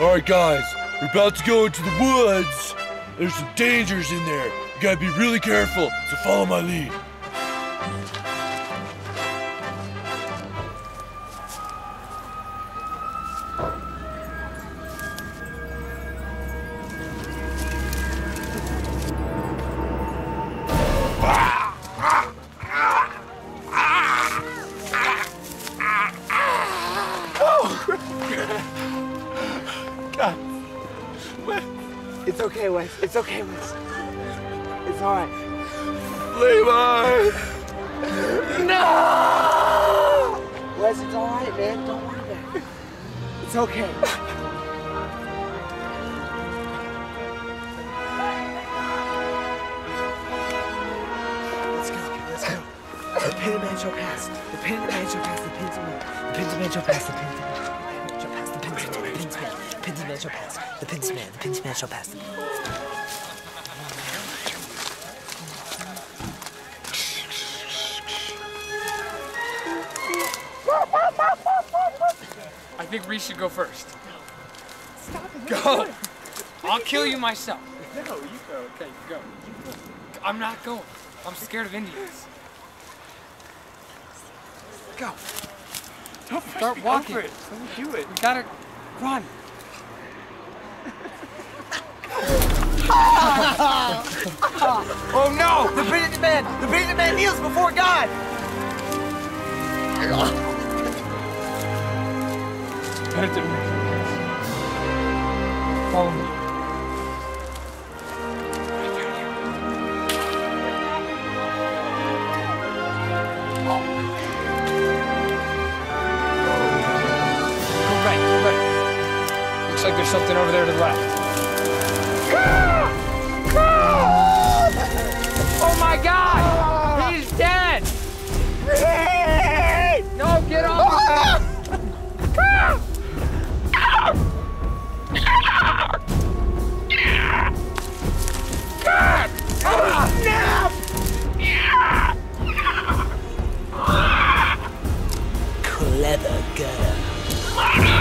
All right, guys, we're about to go into the woods. There's some dangers in there. You gotta be really careful, so follow my lead. Wes. It's okay, Wes. It's okay, Wes. It's all right. Levi! No! Wes, it's all right, man. Don't worry about it. It's okay. Let's go. Let's go. The pin shall pass. The pin man shall pass. The pins man. The pins shall pass. The pins man shall pass. The pins. The pins. The pins man shall pass. The pins man. The pins man shall pass. I think Reese should go first. Go! I'll kill you myself. No, you go. Okay, go. I'm not going. I'm scared of Indians. Go. Don't Start walking. Let me do it. We gotta run. Oh, oh no! The Penitent Man! The Penitent Man kneels before God! Penitent man. Follow me. Looks like there's something over there to the left. never girl.